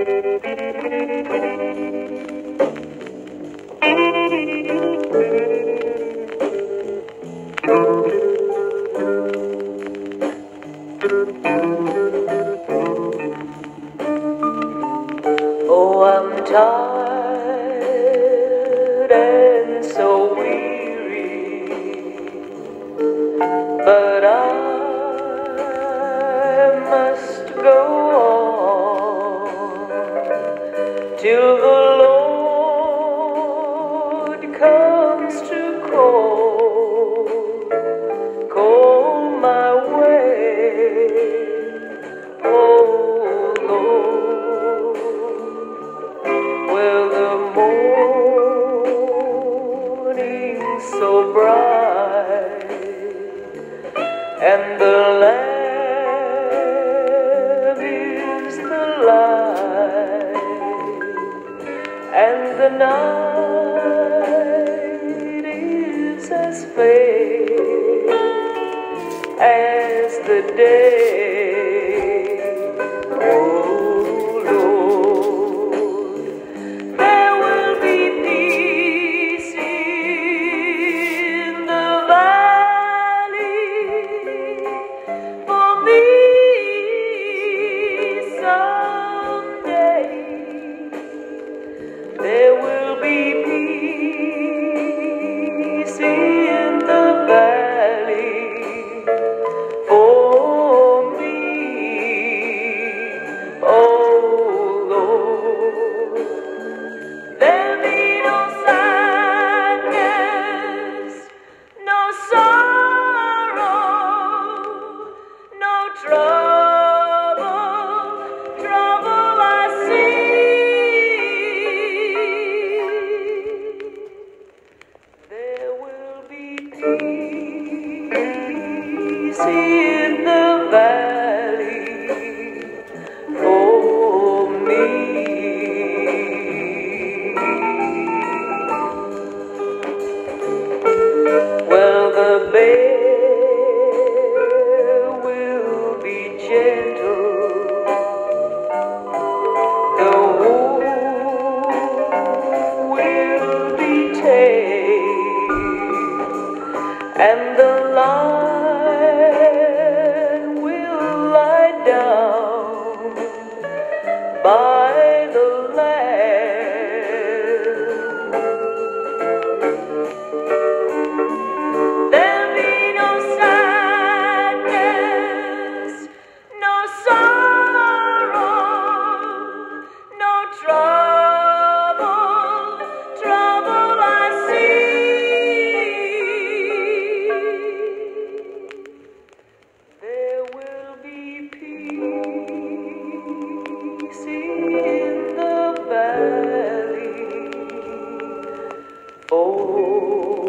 Oh, I'm tired. the night is as fair as the day. in the valley for me. Well, the baby. and the Oh.